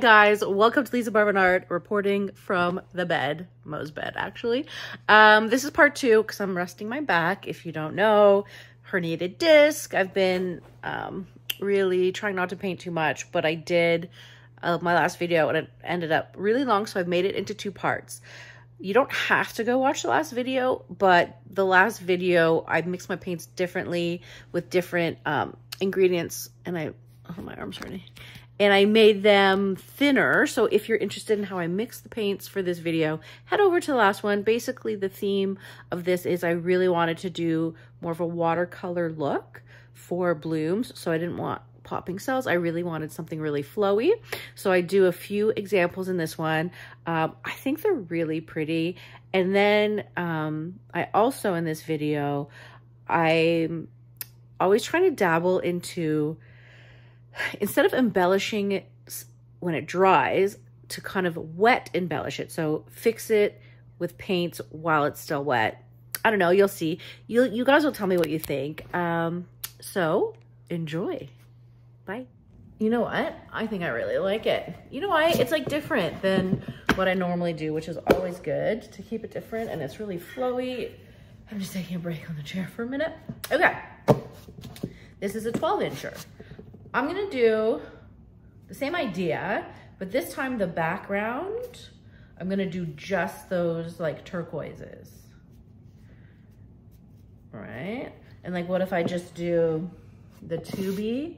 guys, welcome to Lisa Marvin Art reporting from the bed, Mo's bed actually. Um, this is part two because I'm resting my back. If you don't know, herniated disc. I've been um, really trying not to paint too much, but I did uh, my last video and it ended up really long, so I've made it into two parts. You don't have to go watch the last video, but the last video, I mixed my paints differently with different um, ingredients and I, oh, my arm's hurting and I made them thinner. So if you're interested in how I mix the paints for this video, head over to the last one. Basically, the theme of this is I really wanted to do more of a watercolor look for blooms. So I didn't want popping cells. I really wanted something really flowy. So I do a few examples in this one. Um, I think they're really pretty. And then um, I also, in this video, I'm always trying to dabble into instead of embellishing it when it dries, to kind of wet embellish it. So fix it with paints while it's still wet. I don't know, you'll see. You you guys will tell me what you think. Um, so enjoy. Bye. You know what? I think I really like it. You know why? It's like different than what I normally do, which is always good to keep it different and it's really flowy. I'm just taking a break on the chair for a minute. Okay. This is a 12 incher. I'm gonna do the same idea, but this time the background, I'm gonna do just those like turquoises. All right? And like what if I just do the 2B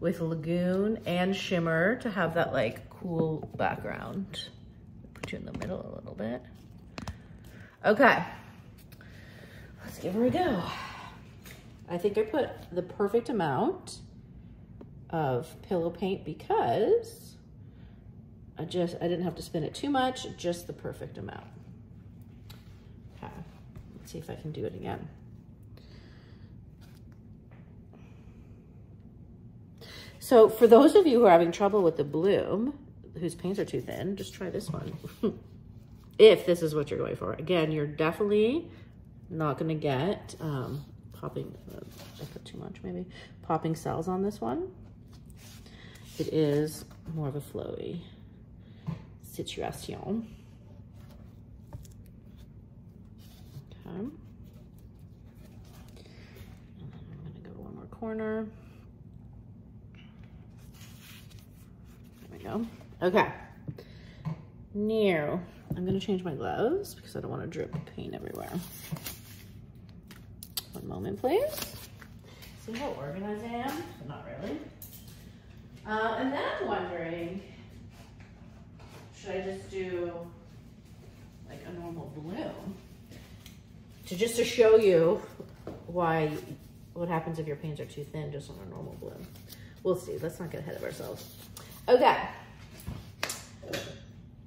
with Lagoon and Shimmer to have that like cool background. Put you in the middle a little bit. Okay, let's give her a go. I think I put the perfect amount of pillow paint because I just, I didn't have to spin it too much, just the perfect amount. Okay, let's see if I can do it again. So for those of you who are having trouble with the bloom, whose paints are too thin, just try this one. if this is what you're going for. Again, you're definitely not gonna get um, popping, uh, I put too much maybe, popping cells on this one it is more of a flowy situation. Okay. I'm gonna go to one more corner. There we go. Okay. Now, I'm gonna change my gloves because I don't wanna drip paint everywhere. One moment, please. See how organized I am? Not really. Uh, and then I'm wondering, should I just do like a normal bloom? To just to show you why, what happens if your paints are too thin just on a normal bloom. We'll see, let's not get ahead of ourselves. Okay,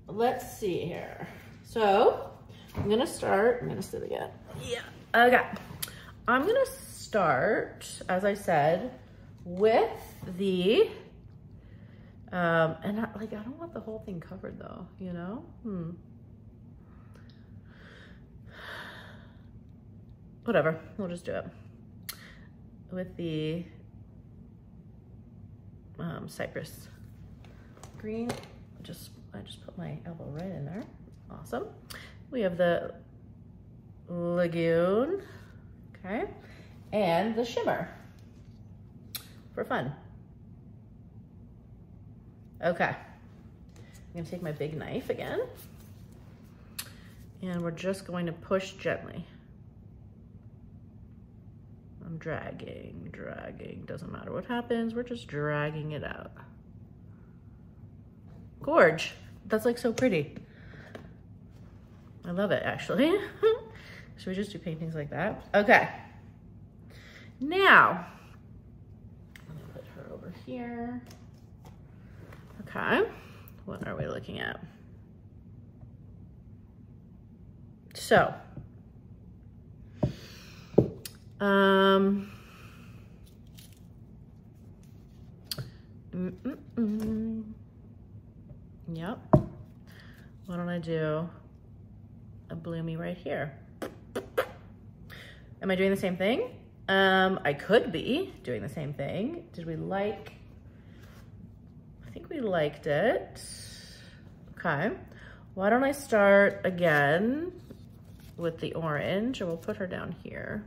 let's see here. So I'm gonna start, I'm gonna sit again. Yeah, okay. I'm gonna start, as I said, with the um, and I, like, I don't want the whole thing covered though, you know? Hmm. Whatever, we'll just do it. With the um, cypress green, just I just put my elbow right in there. Awesome. We have the lagoon, okay, and the shimmer for fun. Okay. I'm gonna take my big knife again. And we're just going to push gently. I'm dragging, dragging. Doesn't matter what happens, we're just dragging it out. Gorge. That's like so pretty. I love it actually. Should we just do paintings like that? Okay. Now, I'm gonna put her over here. Okay, what are we looking at? So, um, mm -mm -mm. yep. Why don't I do a bloomy right here? Am I doing the same thing? Um, I could be doing the same thing. Did we like pretty liked it. Okay, why don't I start again with the orange and we'll put her down here.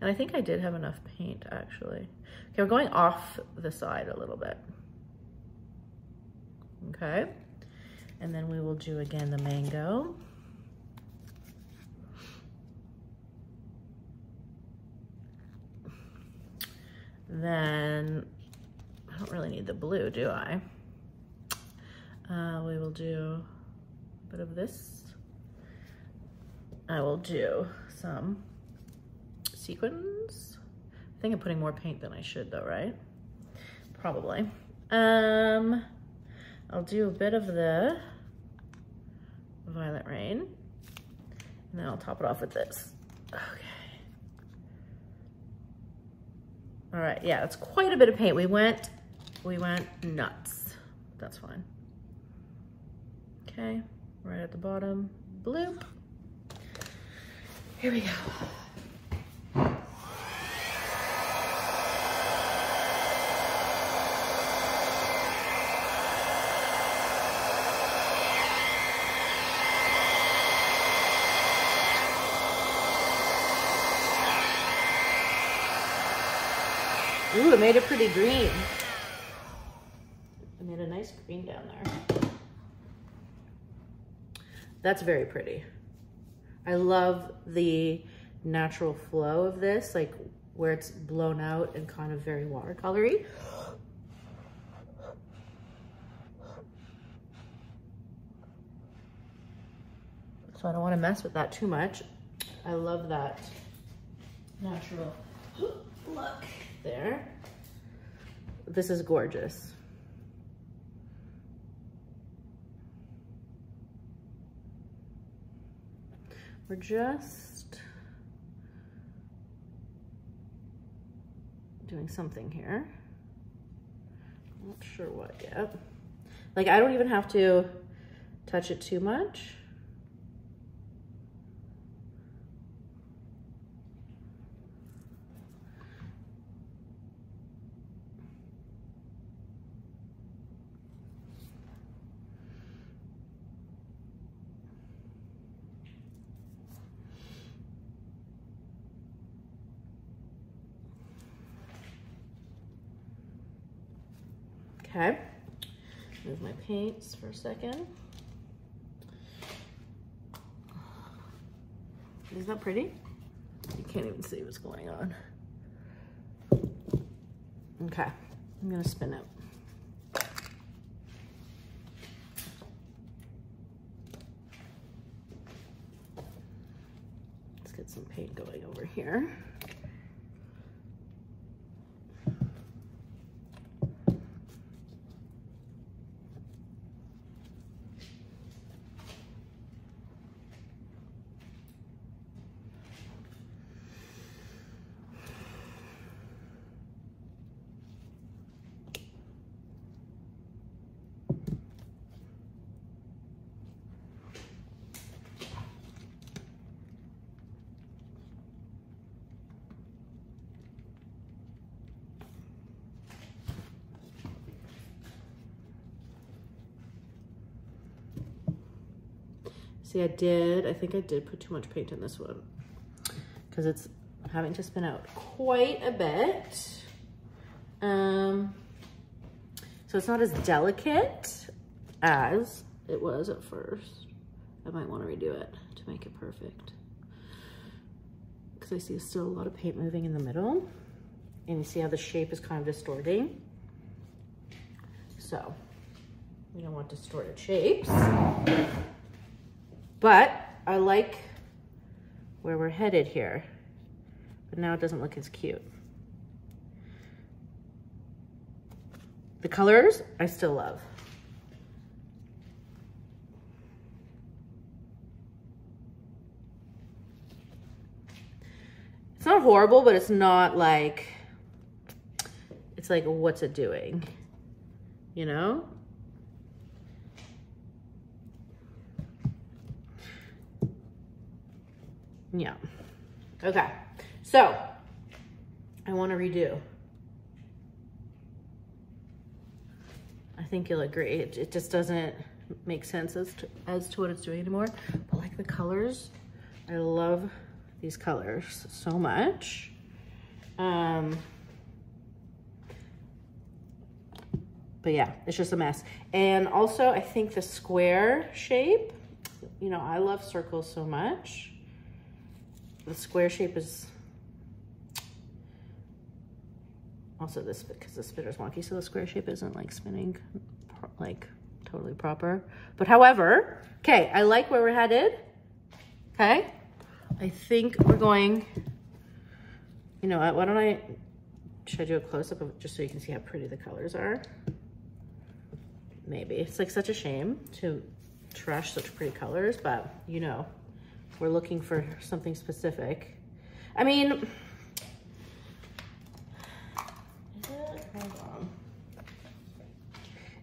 And I think I did have enough paint actually. Okay, we're going off the side a little bit. Okay, and then we will do again the mango. Then, I don't really need the blue, do I? Uh, we will do a bit of this. I will do some sequins. I think I'm putting more paint than I should though, right? Probably. Um, I'll do a bit of the Violet Rain. And then I'll top it off with this. Okay. All right, yeah, that's quite a bit of paint. We went, we went nuts. That's fine. Okay, right at the bottom, blue. Here we go. Ooh, it made it pretty green. I made a nice green down there. That's very pretty. I love the natural flow of this, like where it's blown out and kind of very watercolory. So I don't want to mess with that too much. I love that natural look there. This is gorgeous. We're just doing something here. Not sure what yet. Like I don't even have to touch it too much. Okay, move my paints for a second. Isn't that pretty? You can't even see what's going on. Okay, I'm gonna spin it. Let's get some paint going over here. See, I did, I think I did put too much paint in this one because it's having to spin out quite a bit. Um, so it's not as delicate as it was at first. I might want to redo it to make it perfect. Because I see still a lot of paint moving in the middle. And you see how the shape is kind of distorting. So we don't want distorted shapes. But I like where we're headed here. But now it doesn't look as cute. The colors, I still love. It's not horrible, but it's not like, it's like, what's it doing? You know? Yeah. Okay. So I want to redo. I think you'll agree. It, it just doesn't make sense as to, as to what it's doing anymore. But like the colors, I love these colors so much. Um, but yeah, it's just a mess. And also I think the square shape, you know, I love circles so much. The square shape is also this because the spinner's wonky, so the square shape isn't like spinning like totally proper. But however, okay, I like where we're headed. Okay, I think we're going, you know what, why don't I, should I do a close-up of just so you can see how pretty the colors are? Maybe, it's like such a shame to trash such pretty colors, but you know, we're looking for something specific. I mean,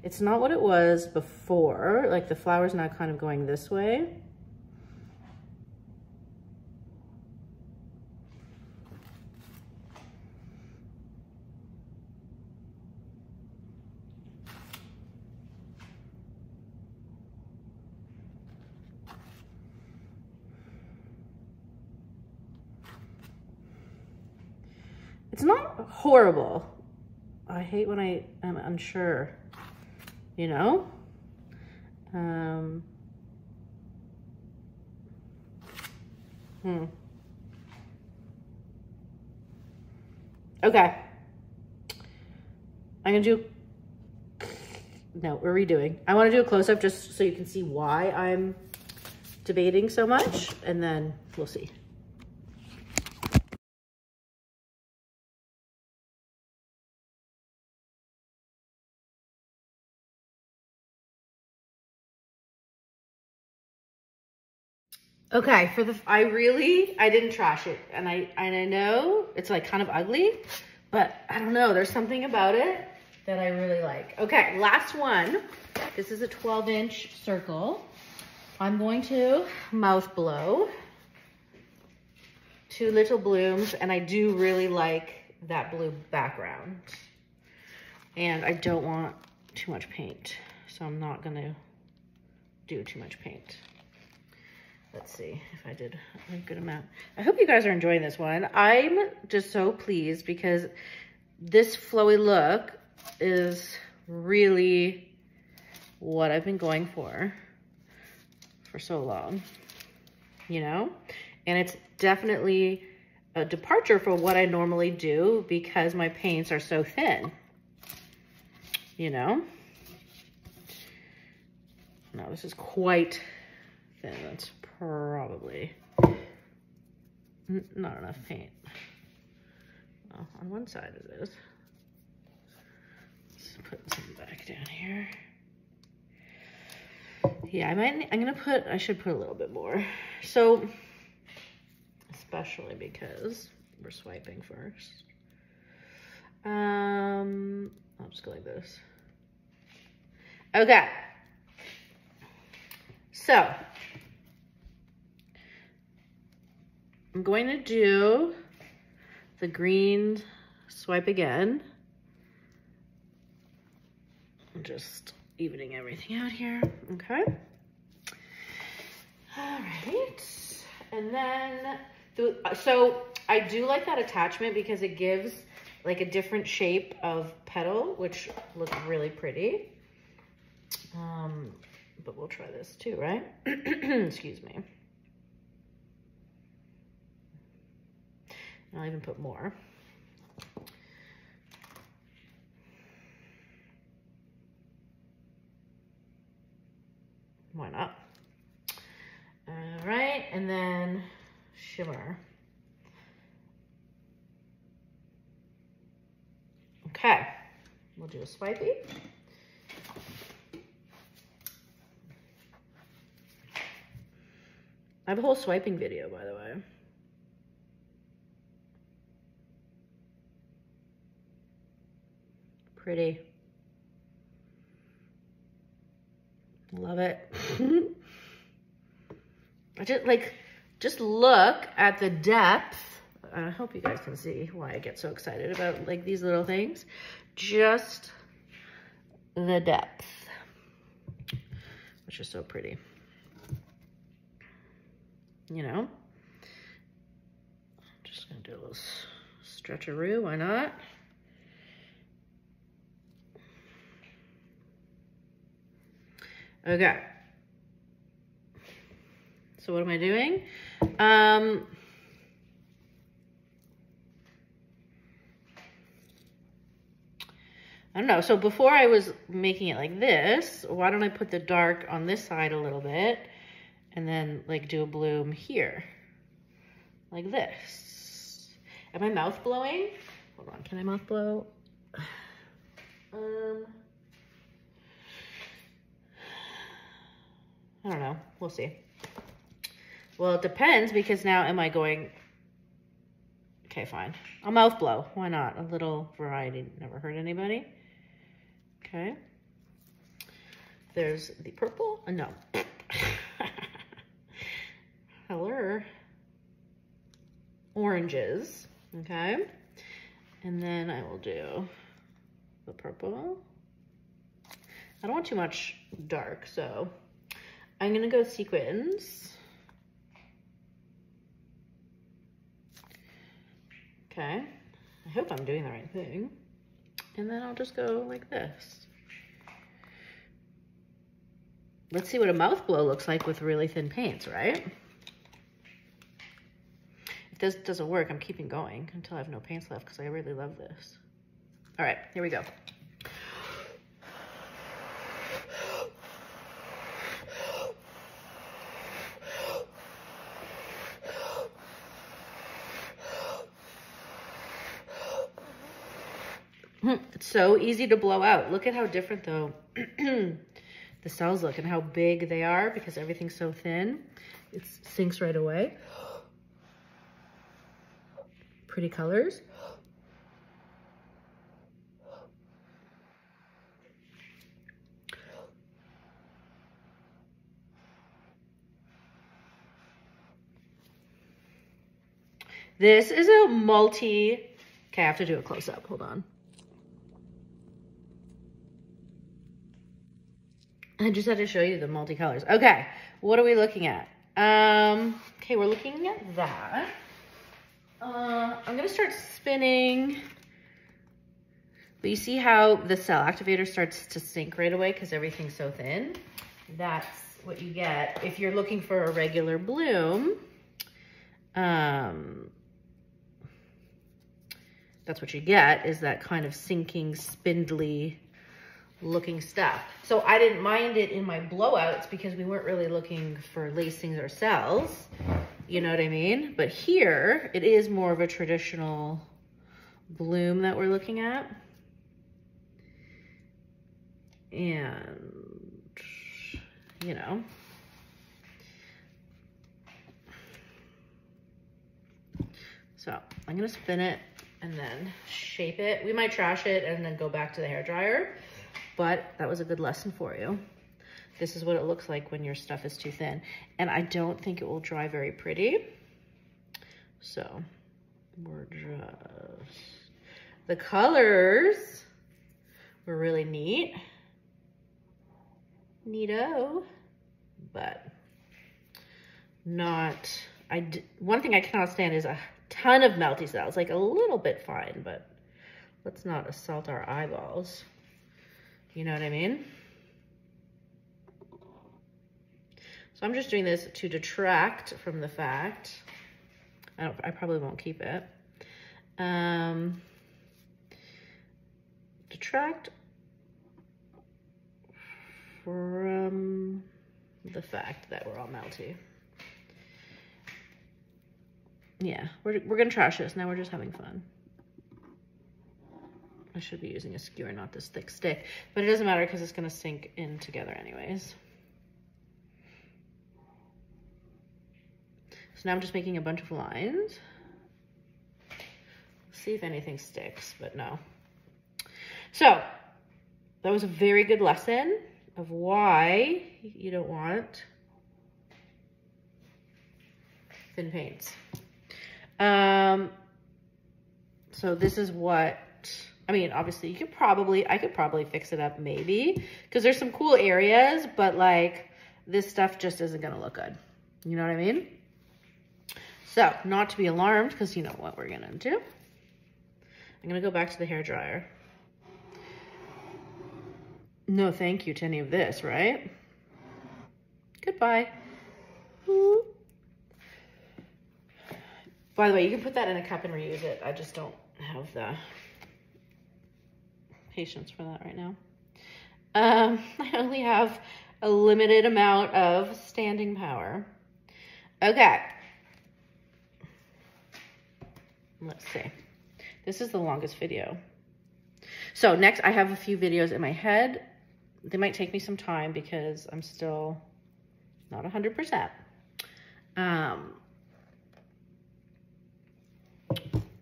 It's not what it was before. Like the flower's now kind of going this way. It's not horrible. I hate when I am unsure you know? Um, hmm. Okay. I'm gonna do, no, we're redoing. I wanna do a close-up just so you can see why I'm debating so much, and then we'll see. Okay, for the, I really, I didn't trash it. And I, and I know it's like kind of ugly, but I don't know. There's something about it that I really like. Okay, last one. This is a 12 inch circle. I'm going to mouth blow two little blooms and I do really like that blue background. And I don't want too much paint, so I'm not gonna do too much paint. Let's see if I did a good amount. I hope you guys are enjoying this one. I'm just so pleased because this flowy look is really what I've been going for for so long, you know? And it's definitely a departure from what I normally do because my paints are so thin, you know? No, this is quite thin. That's probably not enough paint. Well, on one side it is. Let's put some back down here. Yeah, I might, I'm gonna put, I should put a little bit more. So, especially because we're swiping first. Um, I'll just go like this. Okay. So, I'm going to do the green swipe again. I'm just evening everything out here, okay? All right, and then, the, so I do like that attachment because it gives like a different shape of petal, which looks really pretty. Um, but we'll try this too, right? Excuse me. I'll even put more. Why not? All right, and then shimmer. Okay, we'll do a swipey. I have a whole swiping video, by the way. Pretty. Love it. I just like, just look at the depth. I hope you guys can see why I get so excited about like these little things. Just the depth, which is so pretty. You know? I'm Just gonna do a little stretcheroo, why not? Okay. So what am I doing? Um, I don't know. So before I was making it like this, why don't I put the dark on this side a little bit and then like do a bloom here like this. Am I mouth blowing? Hold on, can I mouth blow? Um, I don't know, we'll see. Well, it depends because now am I going, okay, fine. I'll mouth blow, why not? A little variety, never hurt anybody. Okay. There's the purple, uh, no. Color. Oranges, okay? And then I will do the purple. I don't want too much dark, so I'm gonna go sequins. Okay, I hope I'm doing the right thing. And then I'll just go like this. Let's see what a mouth blow looks like with really thin paints, right? If this doesn't work, I'm keeping going until I have no paints left because I really love this. All right, here we go. Hmm, it's so easy to blow out. Look at how different though the cells look and how big they are because everything's so thin. It sinks right away. Pretty colors. This is a multi, okay, I have to do a close up, hold on. I just had to show you the multicolors. Okay, what are we looking at? Um, okay, we're looking at that. Uh, I'm gonna start spinning. But you see how the cell activator starts to sink right away because everything's so thin? That's what you get if you're looking for a regular bloom. Um, that's what you get is that kind of sinking, spindly looking stuff. So I didn't mind it in my blowouts because we weren't really looking for lacings ourselves. You know what I mean? But here, it is more of a traditional bloom that we're looking at. And, you know. So I'm gonna spin it and then shape it. We might trash it and then go back to the hair dryer but that was a good lesson for you. This is what it looks like when your stuff is too thin. And I don't think it will dry very pretty. So we're just, the colors were really neat. Neato, but not, I, one thing I cannot stand is a ton of melty cells, like a little bit fine, but let's not assault our eyeballs. You know what I mean? So I'm just doing this to detract from the fact, I, I probably won't keep it. Um, detract from the fact that we're all melty. Yeah, we're, we're gonna trash this. Now we're just having fun. I should be using a skewer, not this thick stick, but it doesn't matter because it's gonna sink in together anyways. So now I'm just making a bunch of lines. See if anything sticks, but no. So that was a very good lesson of why you don't want thin paints. Um, so this is what I mean, obviously you could probably, I could probably fix it up maybe because there's some cool areas, but like this stuff just isn't going to look good. You know what I mean? So not to be alarmed because you know what we're going to do. I'm going to go back to the hair dryer. No thank you to any of this, right? Goodbye. By the way, you can put that in a cup and reuse it. I just don't have the patience for that right now. Um, I only have a limited amount of standing power. Okay. Let's see. This is the longest video. So next I have a few videos in my head. They might take me some time because I'm still not 100%. Um,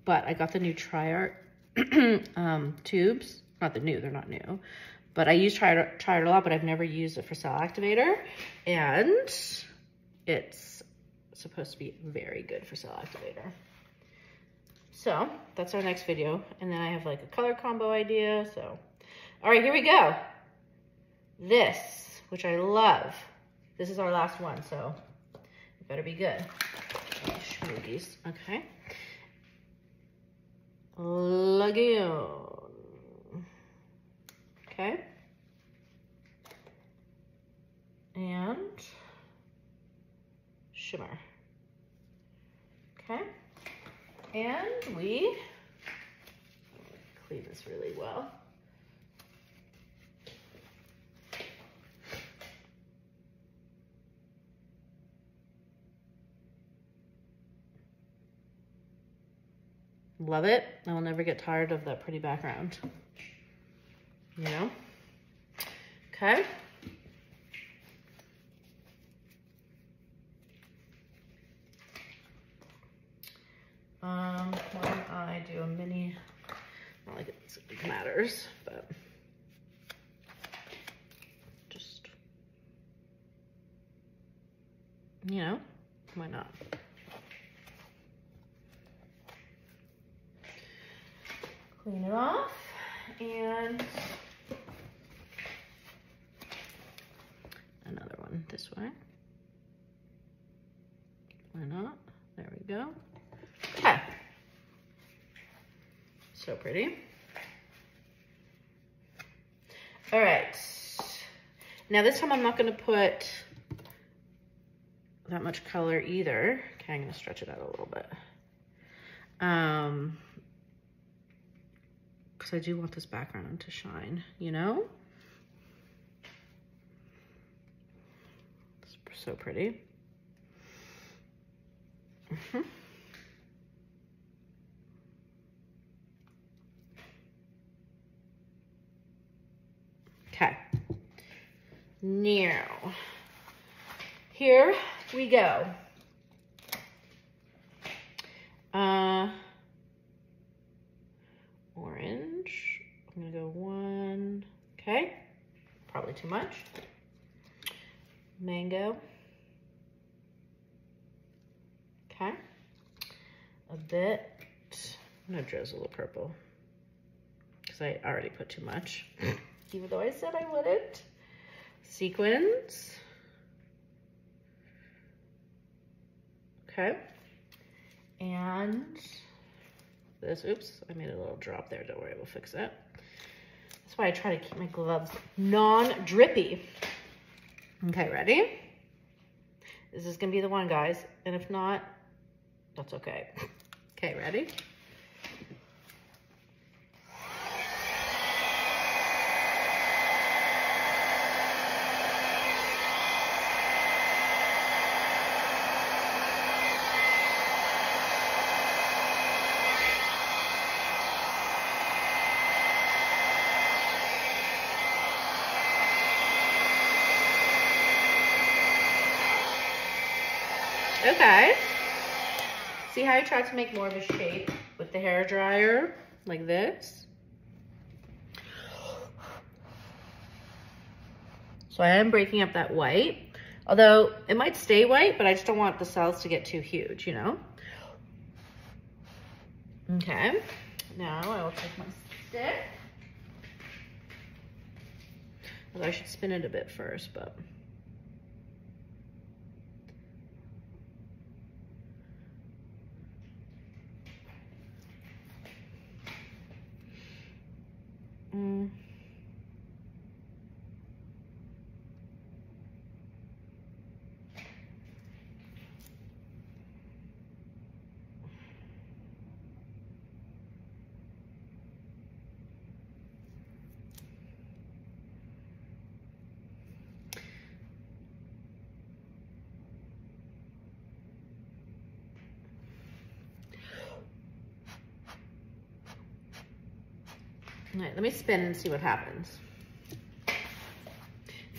but I got the new TriArt um, tubes. Not the new, they're not new. But I use TriArt, TriArt a lot, but I've never used it for cell activator. And it's supposed to be very good for cell activator. So that's our next video. And then I have like a color combo idea. So, all right, here we go. This, which I love. This is our last one, so it better be good. Okay. Lagoon. Okay. And shimmer. Okay. And we clean this really well. Love it. I will never get tired of that pretty background. You know? Okay. Um, why don't I do a mini, not like it matters, but just, you know, why not? clean it off and one this way. Why not? There we go. Okay. So pretty. All right. Now this time I'm not going to put that much color either. Okay, I'm going to stretch it out a little bit. Um, because I do want this background to shine, you know? It's so pretty. Mm -hmm. Okay. Now, here we go. Uh, orange. I'm gonna go one, okay. Probably too much. Mango. Okay. A bit, I'm gonna drizzle a little purple because I already put too much, even though I said I wouldn't. Sequins. Okay. And this. Oops, I made a little drop there. Don't worry, we'll fix it. That's why I try to keep my gloves non-drippy. Okay, ready? This is gonna be the one, guys. And if not, that's okay. Okay, ready? Okay. See how I tried to make more of a shape with the hair dryer, like this? So I am breaking up that white, although it might stay white, but I just don't want the cells to get too huge, you know? Okay, now I will take my stick. Although I should spin it a bit first, but. Mm. Let me spin and see what happens.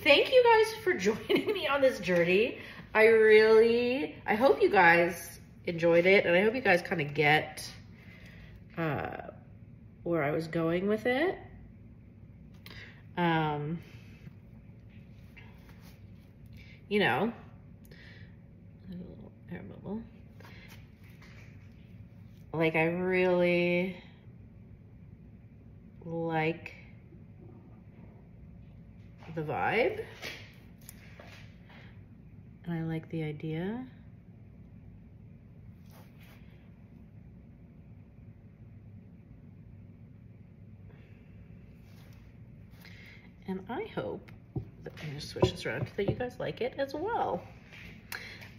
Thank you guys for joining me on this journey. I really, I hope you guys enjoyed it and I hope you guys kind of get uh, where I was going with it. Um, you know, air bubble. Like I really, like the vibe. And I like the idea. And I hope that I'm gonna switch this around that you guys like it as well.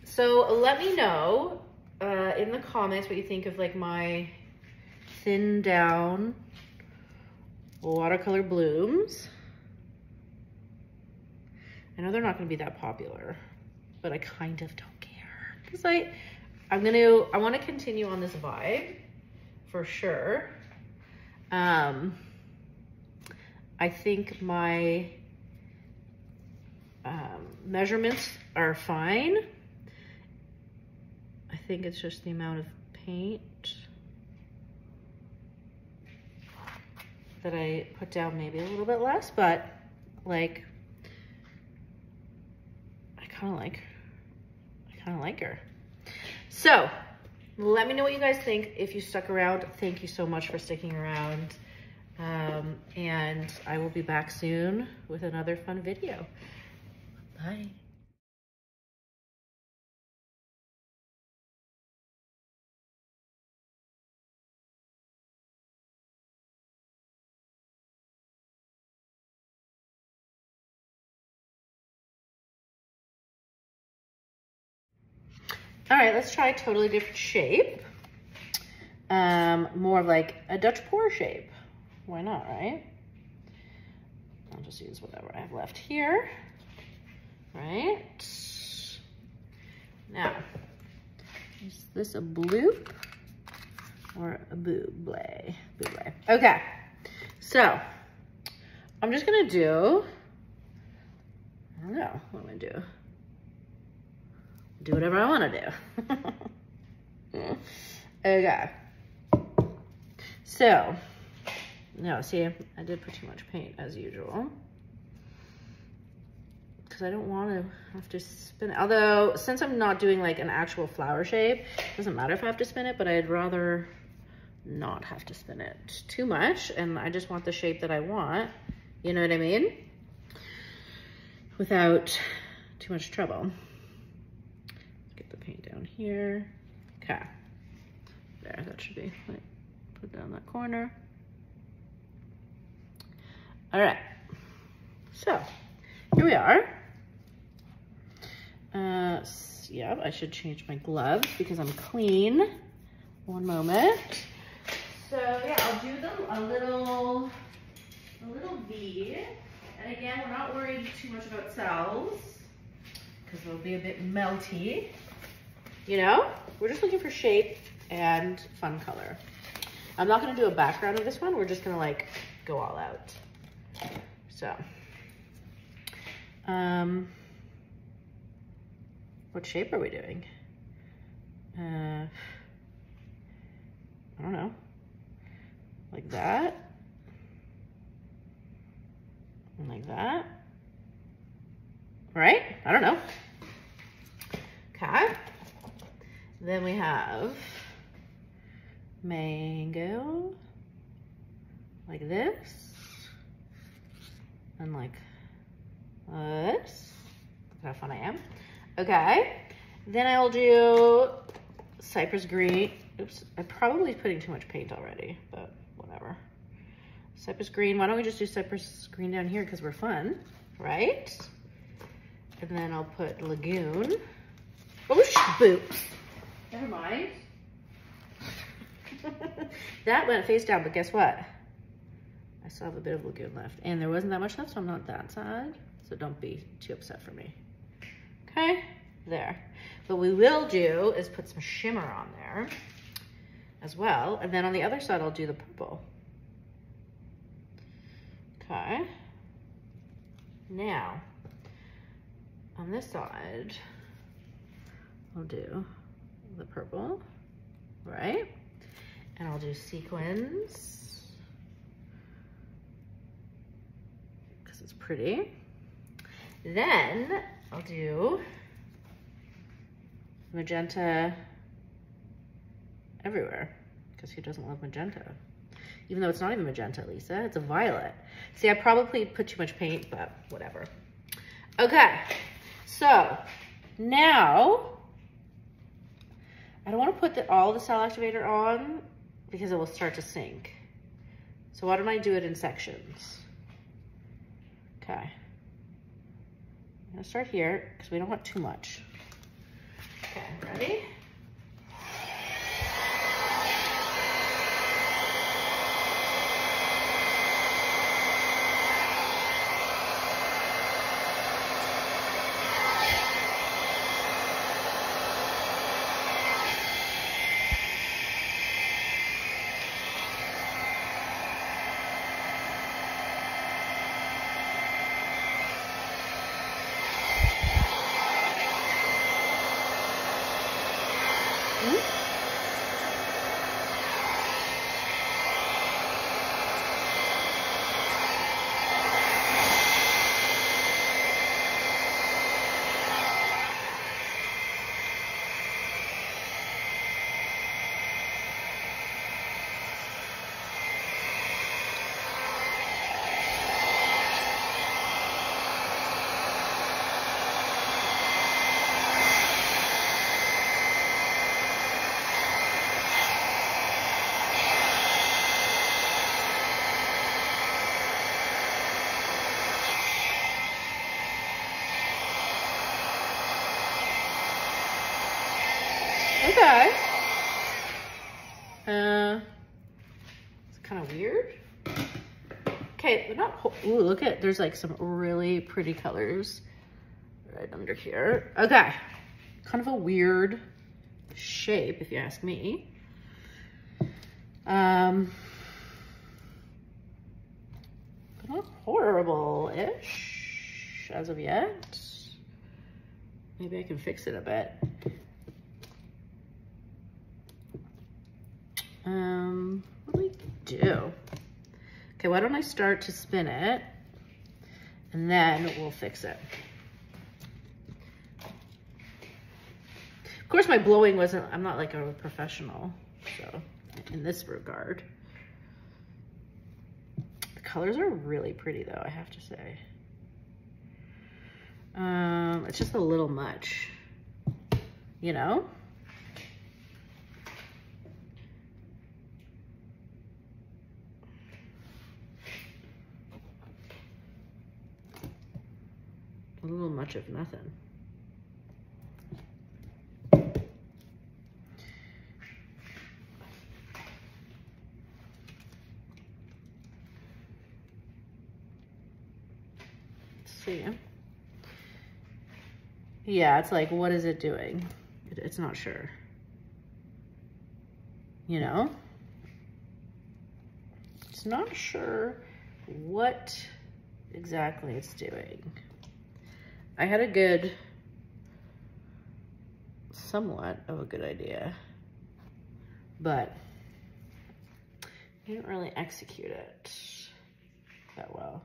So let me know uh, in the comments what you think of like my thin down watercolor blooms. I know they're not gonna be that popular, but I kind of don't care. Cause I, I'm gonna, I wanna continue on this vibe for sure. Um, I think my um, measurements are fine. I think it's just the amount of paint that I put down maybe a little bit less, but like, I kind of like, I kind of like her. So let me know what you guys think. If you stuck around, thank you so much for sticking around. Um, and I will be back soon with another fun video. Bye. All right, let's try a totally different shape. Um, more of like a Dutch pour shape. Why not, right? I'll just use whatever I have left here, right? Now, is this a bloop or a buble? Buble. Okay, so I'm just gonna do, I don't know, what am I gonna do? Do whatever I want to do. okay. So, no, see, I did put too much paint as usual. Because I don't want to have to spin it. Although, since I'm not doing like an actual flower shape, doesn't matter if I have to spin it, but I'd rather not have to spin it too much. And I just want the shape that I want. You know what I mean? Without too much trouble down here. Okay. There, that should be, put down that corner. All right. So, here we are. Uh, yeah, I should change my gloves because I'm clean. One moment. So yeah, I'll do them a little, a little V. And again, we're not worried too much about cells because they'll be a bit melty. You know, we're just looking for shape and fun color. I'm not gonna do a background of this one. We're just gonna like go all out. So, um, what shape are we doing? Uh, I don't know, like that, and like that, right? I don't know. Okay. Then we have mango, like this and like this. Look how fun I am. Okay, then I will do Cypress Green. Oops, I'm probably putting too much paint already, but whatever. Cypress Green, why don't we just do Cypress Green down here because we're fun, right? And then I'll put Lagoon. Oh, boots. Never mind. that went face down, but guess what? I still have a bit of Lagoon left. And there wasn't that much left, so I'm not that sad. So don't be too upset for me. Okay, there. What we will do is put some shimmer on there as well. And then on the other side, I'll do the purple. Okay. Now, on this side, I'll do the purple, right? And I'll do sequins because it's pretty. Then I'll do magenta everywhere because who doesn't love magenta? Even though it's not even magenta, Lisa, it's a violet. See, I probably put too much paint, but whatever. Okay, so now I don't want to put the, all the cell activator on because it will start to sink. So why don't I do it in sections? Okay. I'm gonna start here because we don't want too much. Okay, ready? Okay. Uh, it's kind of weird. Okay, but not, ooh, look at, there's like some really pretty colors right under here. Okay, kind of a weird shape, if you ask me. Um, not horrible-ish as of yet. Maybe I can fix it a bit. Um, what do we do? Okay, why don't I start to spin it and then we'll fix it. Of course, my blowing wasn't, I'm not like a professional, so in this regard. The colors are really pretty though, I have to say. Um, it's just a little much, you know? A little much of nothing. See. Yeah, it's like, what is it doing? It, it's not sure. You know? It's not sure what exactly it's doing. I had a good, somewhat of a good idea, but I didn't really execute it that well.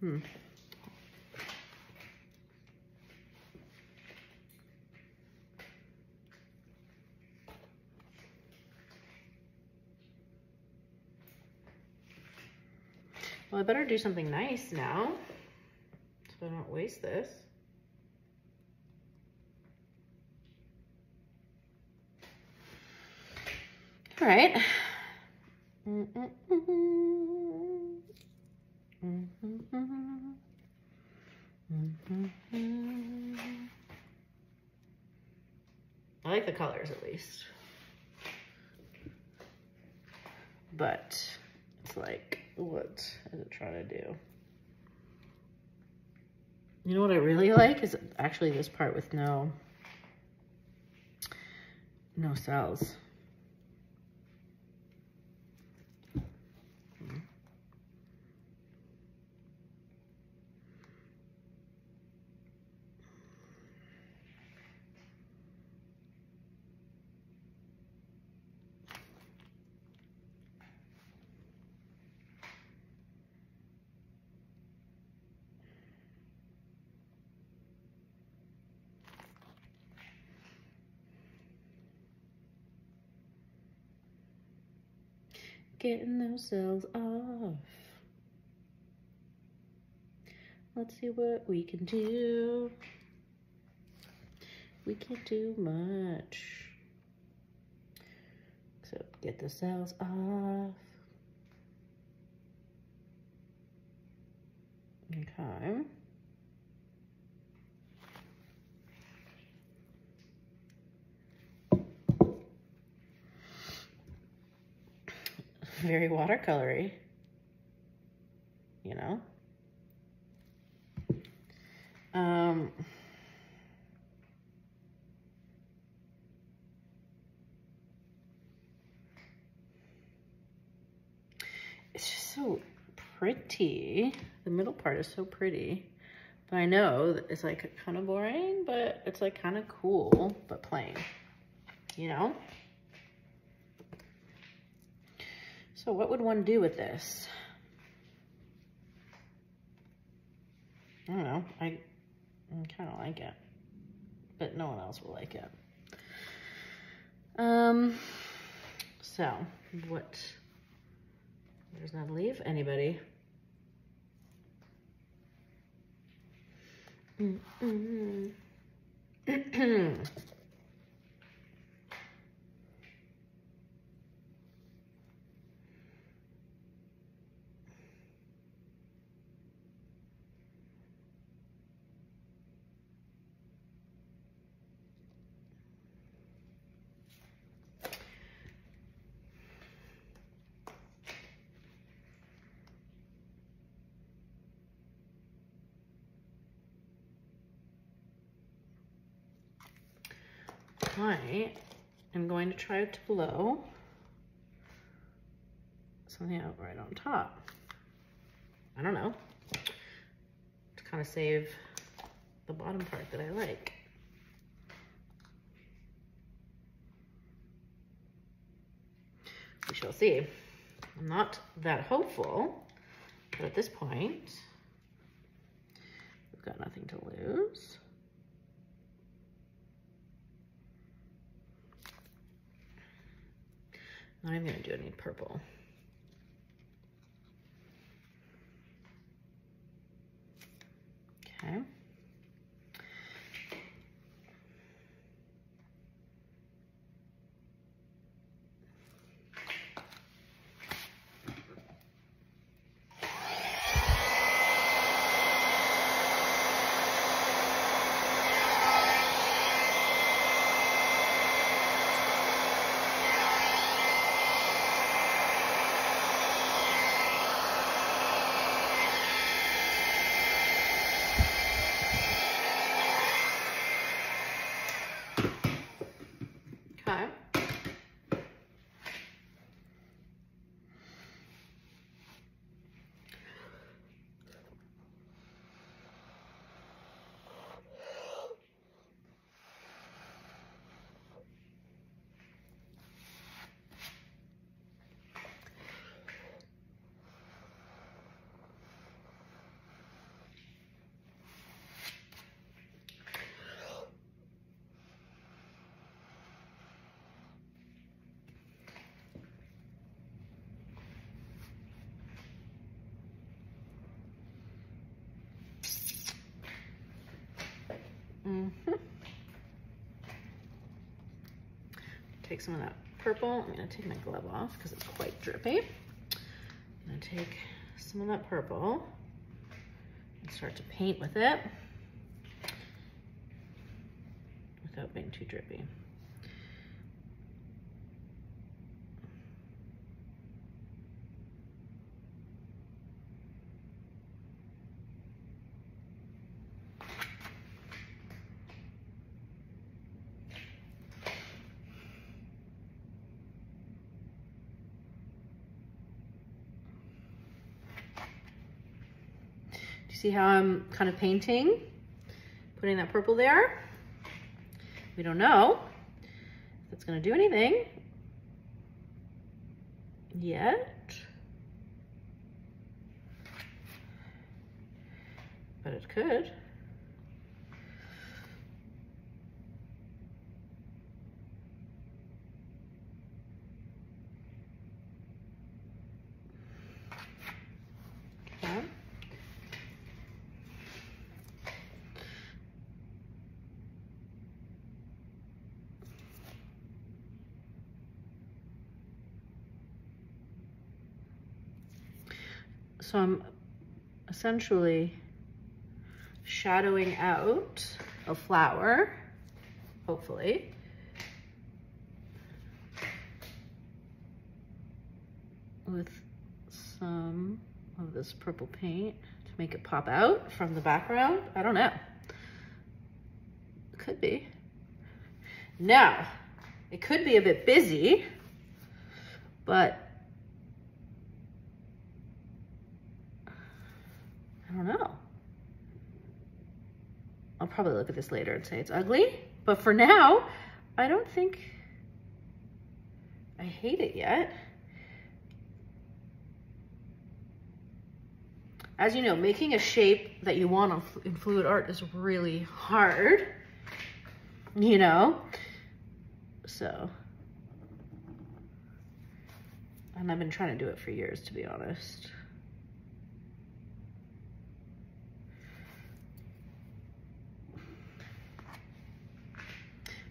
Hmm. Well, I better do something nice now so I don't waste this. All right. Mm -mm -mm I like the colors at least. But it's like, what is it trying to do? You know what I really like is actually this part with no, no cells. Themselves off. Let's see what we can do. We can't do much. Except get the cells off. Okay. Very watercolory, you know? Um, it's just so pretty. The middle part is so pretty. But I know it's like kind of boring, but it's like kind of cool, but plain, you know? So what would one do with this? I don't know. I, I kind of like it, but no one else will like it. Um, so what, there's not that leave anybody? -mm. I am going to try to blow something out right on top. I don't know. To kind of save the bottom part that I like. We shall see. I'm not that hopeful, but at this point, we've got nothing to lose. I'm gonna do any purple. Okay. Mm-hmm. Take some of that purple. I'm gonna take my glove off because it's quite drippy. I'm gonna take some of that purple and start to paint with it without being too drippy. See how I'm kind of painting? Putting that purple there. We don't know if it's gonna do anything yet. But it could. So I'm essentially shadowing out a flower, hopefully. With some of this purple paint to make it pop out from the background. I don't know. It could be. Now, it could be a bit busy, but I don't know. I'll probably look at this later and say it's ugly, but for now, I don't think I hate it yet. As you know, making a shape that you want in fluid art is really hard, you know? So, and I've been trying to do it for years, to be honest.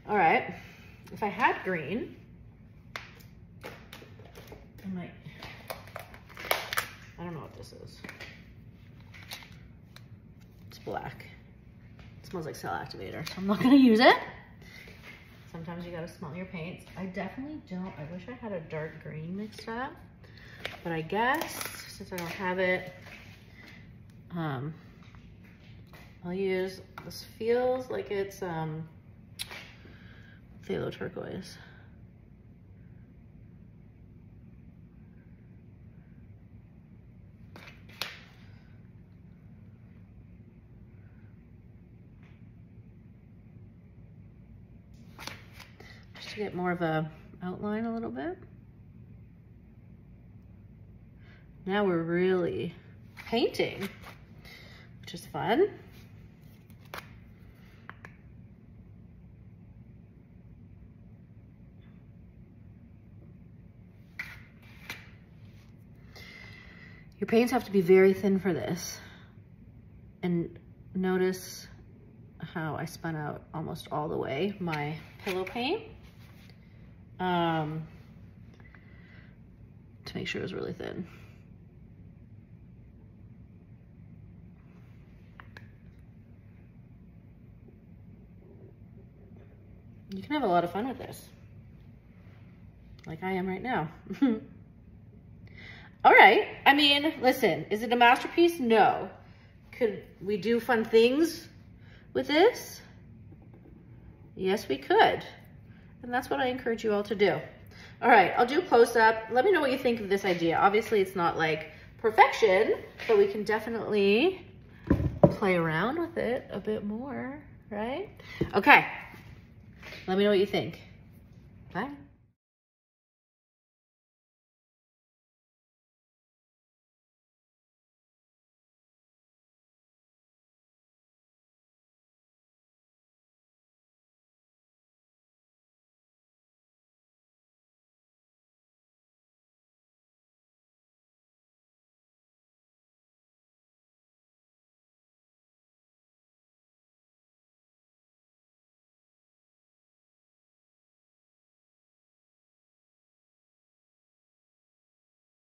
All right, if I had green, I might, I don't know what this is. It's black. It smells like cell activator, so I'm not gonna use it. Sometimes you gotta smell your paints. I definitely don't, I wish I had a dark green mixed up, but I guess since I don't have it, um, I'll use, this feels like it's, um, phthalo turquoise. Just to get more of a outline a little bit. Now we're really painting, which is fun. Your paints have to be very thin for this. And notice how I spun out almost all the way my pillow paint um, to make sure it was really thin. You can have a lot of fun with this, like I am right now. All right. I mean, listen, is it a masterpiece? No. Could we do fun things with this? Yes, we could. And that's what I encourage you all to do. All right, I'll do a close up. Let me know what you think of this idea. Obviously, it's not like perfection, but we can definitely play around with it a bit more, right? Okay, let me know what you think. Bye.